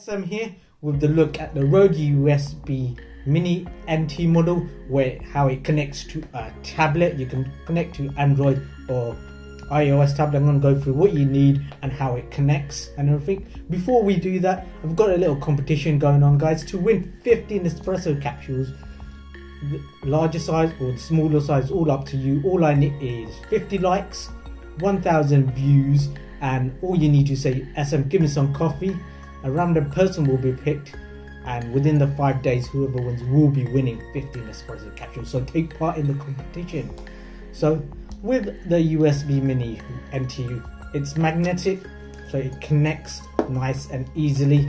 SM here with the look at the Rode USB Mini NT model where how it connects to a tablet. You can connect to Android or iOS tablet. I'm going to go through what you need and how it connects and everything. Before we do that, I've got a little competition going on, guys, to win 15 espresso capsules. The larger size or the smaller size, all up to you. All I need is 50 likes, 1,000 views, and all you need to say, SM, give me some coffee. A random person will be picked, and within the five days, whoever wins will be winning 15 espresso capsules. So take part in the competition. So with the USB Mini NTU, it's magnetic, so it connects nice and easily.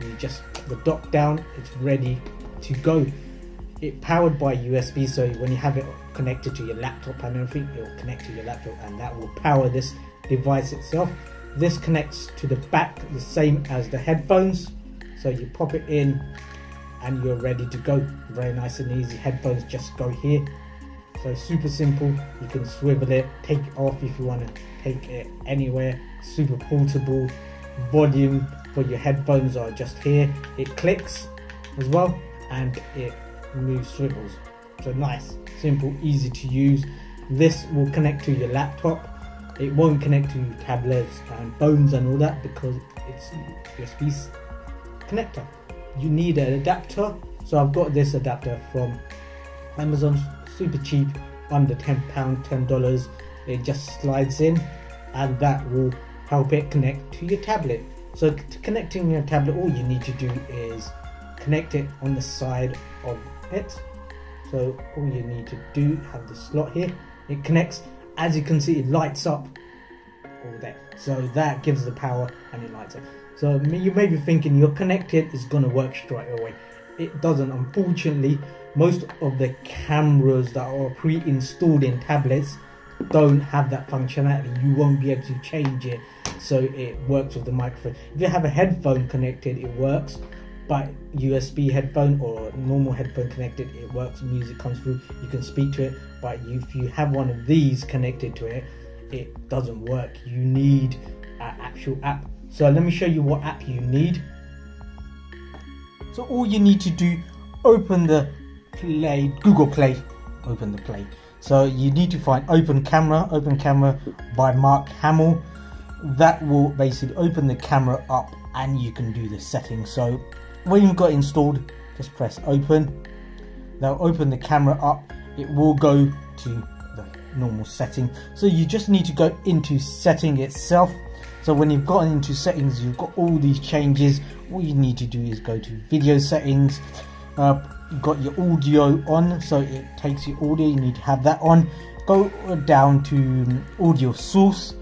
You just put the dock down, it's ready to go. It powered by USB, so when you have it connected to your laptop and everything, it will connect to your laptop, and that will power this device itself. This connects to the back the same as the headphones. So you pop it in and you're ready to go. Very nice and easy. Headphones just go here. So super simple. You can swivel it, take it off if you want to take it anywhere. Super portable. Volume for your headphones are just here. It clicks as well and it moves swivels. So nice, simple, easy to use. This will connect to your laptop it won't connect to tablets and phones and all that because it's USB connector. You need an adapter, so I've got this adapter from Amazon, super cheap, under ten pound, ten dollars. It just slides in, and that will help it connect to your tablet. So connecting your tablet, all you need to do is connect it on the side of it. So all you need to do have the slot here. It connects as you can see it lights up all day. So that gives the power and it lights up. So you may be thinking you're connected it's going to work straight away. It doesn't. Unfortunately most of the cameras that are pre-installed in tablets don't have that functionality. You won't be able to change it so it works with the microphone. If you have a headphone connected it works but USB headphone or normal headphone connected, it works. Music comes through, you can speak to it. But if you have one of these connected to it, it doesn't work. You need an actual app. So let me show you what app you need. So all you need to do, open the Play, Google Play, open the Play. So you need to find Open Camera, Open Camera by Mark Harman. That will basically open the camera up and you can do the settings. So when you've got installed just press open. Now open the camera up. It will go to the normal setting. So you just need to go into setting itself. So when you've gotten into settings you've got all these changes. All you need to do is go to video settings. Uh, you've got your audio on so it takes your audio. You need to have that on. Go down to audio source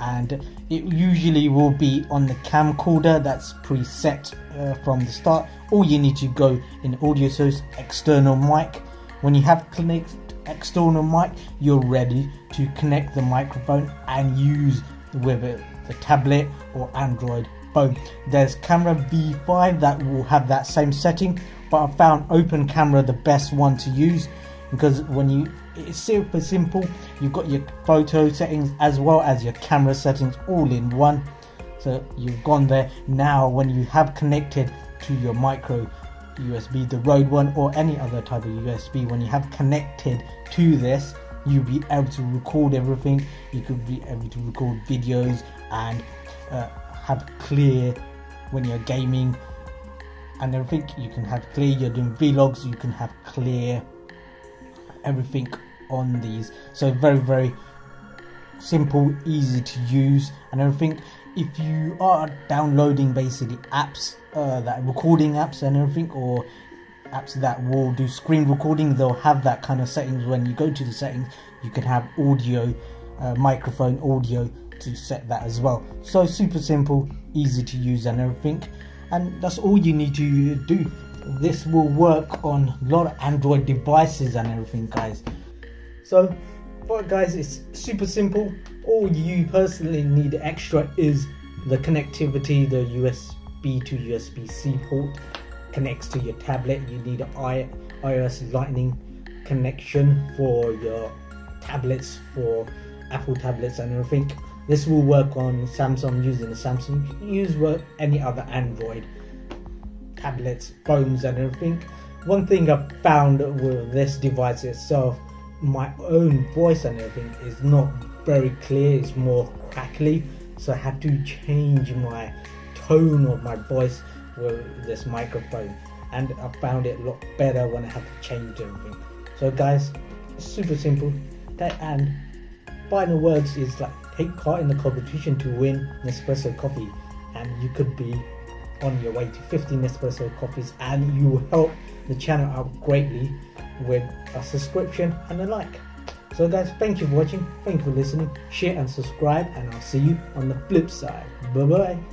and it usually will be on the camcorder that's preset uh, from the start. All you need to go in audio source external mic. When you have connect external mic you're ready to connect the microphone and use whether the tablet or android phone. There's camera v5 that will have that same setting but i found open camera the best one to use because when you it's super simple. You've got your photo settings as well as your camera settings all in one. So you've gone there. Now when you have connected to your micro USB the Rode one or any other type of USB when you have connected to this you'll be able to record everything. You could be able to record videos and uh, have clear when you're gaming and everything. You can have clear you're doing vlogs you can have clear everything on these. So very very simple easy to use. And everything if you are downloading basically apps uh, that recording apps and everything or apps that will do screen recording they'll have that kind of settings. When you go to the settings you can have audio uh, microphone audio to set that as well. So super simple easy to use and everything. And that's all you need to do this will work on a lot of Android devices and everything, guys. So, but guys, it's super simple. All you personally need extra is the connectivity, the USB to USB-C port connects to your tablet. You need an iOS Lightning connection for your tablets, for Apple tablets and everything. This will work on Samsung using the Samsung. Use work any other Android tablets, phones, and everything. One thing I found with this device itself, my own voice and everything is not very clear. It's more crackly, so I had to change my tone of my voice with this microphone, and I found it a lot better when I had to change everything. So, guys, super simple. And final words is like take part in the competition to win Nespresso coffee, and you could be on your way to 15 Nespresso coffees, and you will help the channel out greatly with a subscription and a like. So, guys, thank you for watching, thank you for listening, share and subscribe, and I'll see you on the flip side. Bye bye.